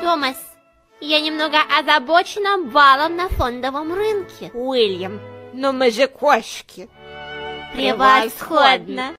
Томас, я немного озабочена обвалом на фондовом рынке. Уильям, но мы же кошки. Превосходно.